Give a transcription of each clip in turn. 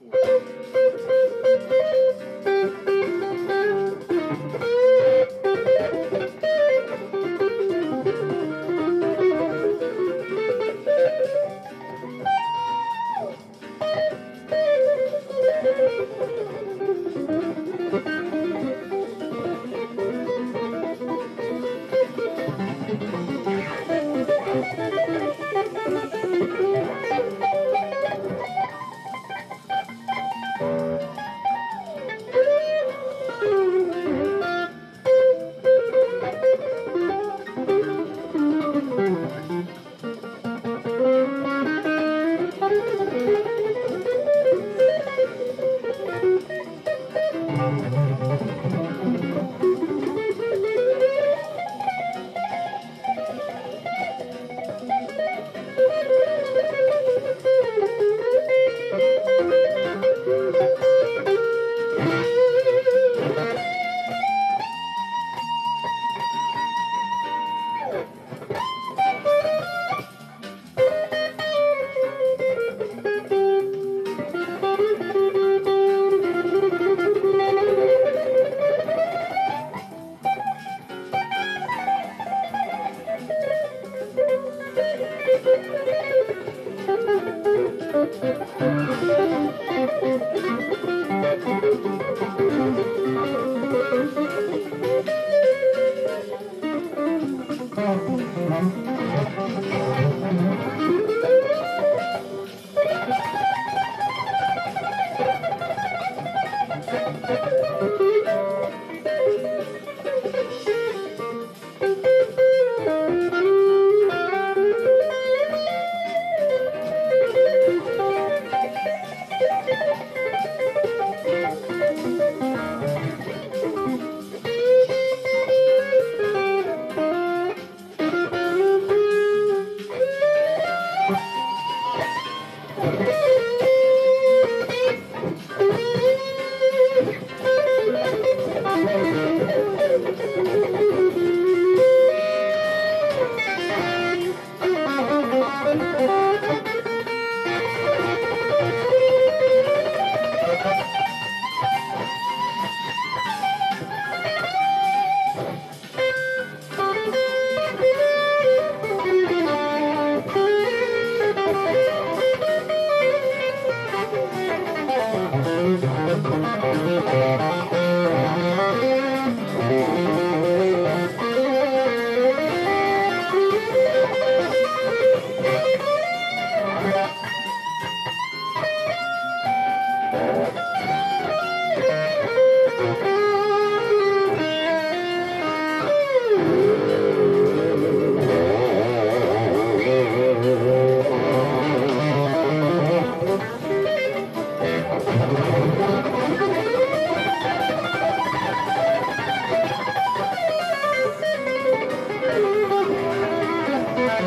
1984.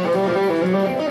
Müzik